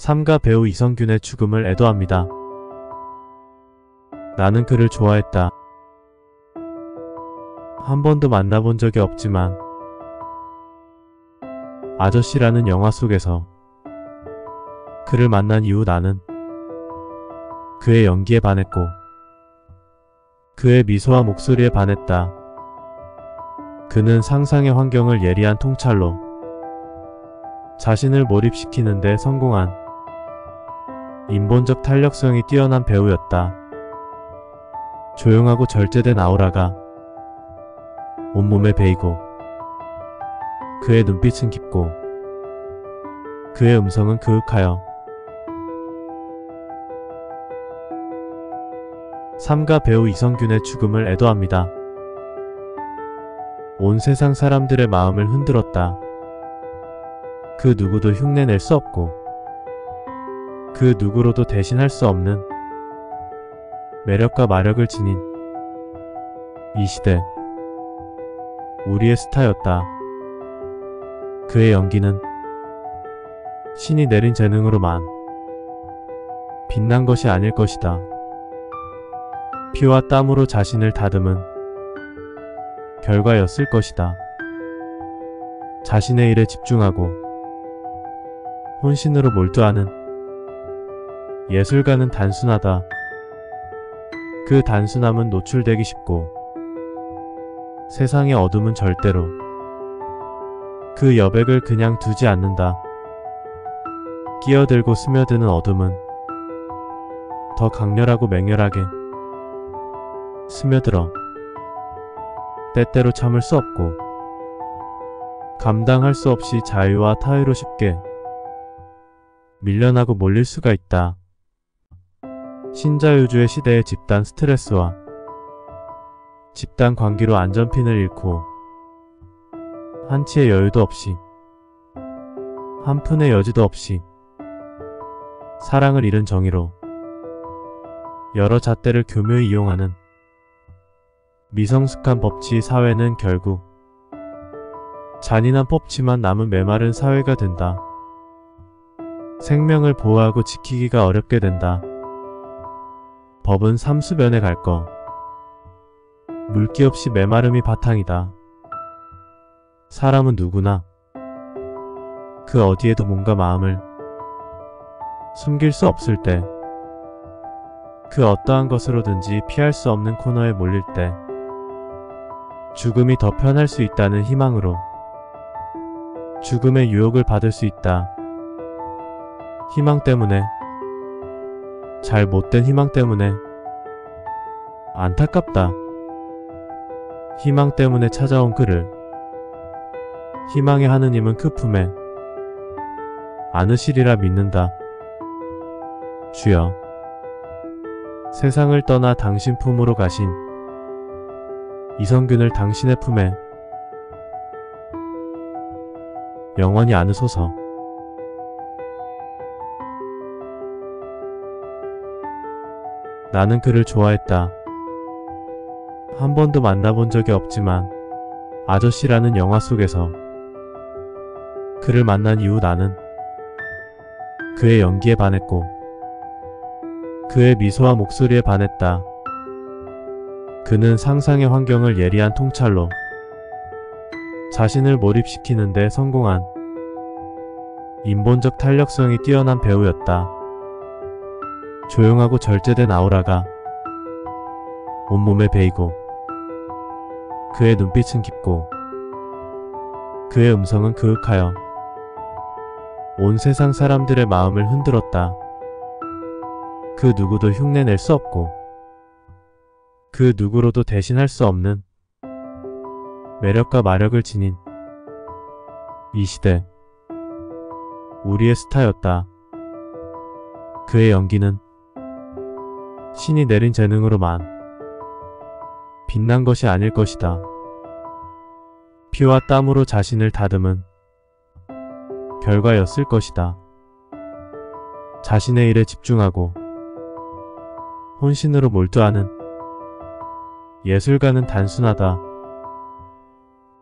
삼가 배우 이성균의 죽음을 애도합니다. 나는 그를 좋아했다. 한 번도 만나본 적이 없지만 아저씨라는 영화 속에서 그를 만난 이후 나는 그의 연기에 반했고 그의 미소와 목소리에 반했다. 그는 상상의 환경을 예리한 통찰로 자신을 몰입시키는데 성공한 인본적 탄력성이 뛰어난 배우였다. 조용하고 절제된 아우라가 온몸에 배이고 그의 눈빛은 깊고 그의 음성은 그윽하여 삼가 배우 이성균의 죽음을 애도합니다. 온 세상 사람들의 마음을 흔들었다. 그 누구도 흉내낼 수 없고 그 누구로도 대신할 수 없는 매력과 마력을 지닌 이 시대 우리의 스타였다. 그의 연기는 신이 내린 재능으로만 빛난 것이 아닐 것이다. 피와 땀으로 자신을 다듬은 결과였을 것이다. 자신의 일에 집중하고 혼신으로 몰두하는 예술가는 단순하다. 그 단순함은 노출되기 쉽고 세상의 어둠은 절대로 그 여백을 그냥 두지 않는다. 끼어들고 스며드는 어둠은 더 강렬하고 맹렬하게 스며들어 때때로 참을 수 없고 감당할 수 없이 자유와 타의로 쉽게 밀려나고 몰릴 수가 있다. 신자유주의 시대의 집단 스트레스와 집단 관계로 안전핀을 잃고 한치의 여유도 없이 한 푼의 여지도 없이 사랑을 잃은 정의로 여러 잣대를 교묘히 이용하는 미성숙한 법치 사회는 결국 잔인한 법치만 남은 메마른 사회가 된다. 생명을 보호하고 지키기가 어렵게 된다. 법은 삼수변에 갈 거. 물기 없이 메마름이 바탕이다. 사람은 누구나 그 어디에도 뭔가 마음을 숨길 수 없을 때, 그 어떠한 것으로든지 피할 수 없는 코너에 몰릴 때, 죽음이 더 편할 수 있다는 희망으로 죽음의 유혹을 받을 수 있다. 희망 때문에, 잘 못된 희망 때문에, 안타깝다. 희망 때문에 찾아온 그를, 희망의 하느님은 그 품에 안으시리라 믿는다. 주여, 세상을 떠나 당신 품으로 가신 이성균을 당신의 품에 영원히 안으소서. 나는 그를 좋아했다. 한 번도 만나본 적이 없지만 아저씨라는 영화 속에서 그를 만난 이후 나는 그의 연기에 반했고 그의 미소와 목소리에 반했다. 그는 상상의 환경을 예리한 통찰로 자신을 몰입시키는데 성공한 인본적 탄력성이 뛰어난 배우였다. 조용하고 절제된 아우라가 온몸에 배이고 그의 눈빛은 깊고 그의 음성은 그윽하여 온 세상 사람들의 마음을 흔들었다. 그 누구도 흉내낼 수 없고 그 누구로도 대신할 수 없는 매력과 마력을 지닌 이 시대 우리의 스타였다. 그의 연기는 신이 내린 재능으로만 빛난 것이 아닐 것이다. 피와 땀으로 자신을 다듬은 결과였을 것이다. 자신의 일에 집중하고 혼신으로 몰두하는 예술가는 단순하다.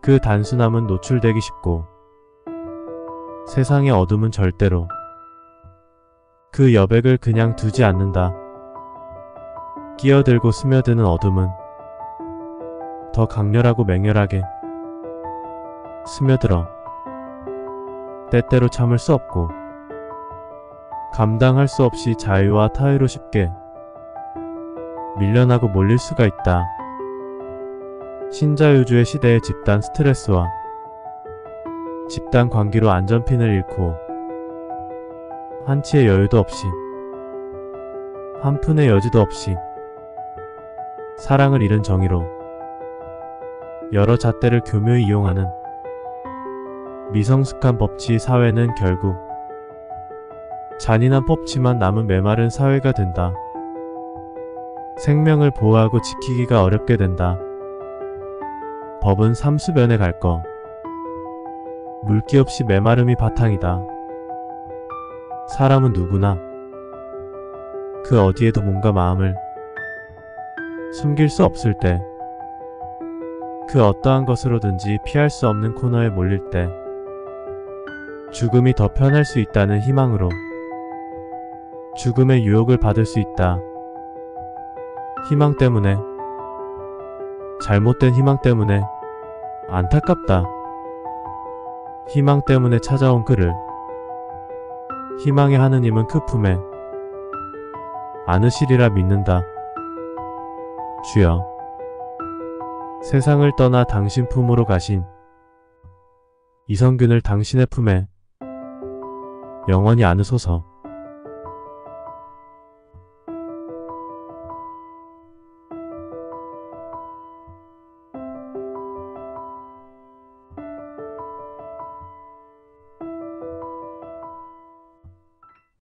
그 단순함은 노출되기 쉽고 세상의 어둠은 절대로 그 여백을 그냥 두지 않는다. 끼어들고 스며드는 어둠은 더 강렬하고 맹렬하게 스며들어 때때로 참을 수 없고 감당할 수 없이 자유와 타의로 쉽게 밀려나고 몰릴 수가 있다. 신자유주의 시대의 집단 스트레스와 집단 관계로 안전핀을 잃고 한치의 여유도 없이 한 푼의 여지도 없이 사랑을 잃은 정의로 여러 잣대를 교묘히 이용하는 미성숙한 법치 사회는 결국 잔인한 법치만 남은 메마른 사회가 된다. 생명을 보호하고 지키기가 어렵게 된다. 법은 삼수변에 갈 거. 물기 없이 메마름이 바탕이다. 사람은 누구나 그 어디에도 뭔가 마음을 숨길 수 없을 때, 그 어떠한 것으로든지 피할 수 없는 코너에 몰릴 때, 죽음이 더 편할 수 있다는 희망으로 죽음의 유혹을 받을 수 있다. 희망 때문에, 잘못된 희망 때문에, 안타깝다. 희망 때문에 찾아온 그를, 희망의 하느님은 그 품에 안으시리라 믿는다. 주여, 세상을 떠나 당신 품으로 가신 이성균을 당신의 품에 영원히 안으소서.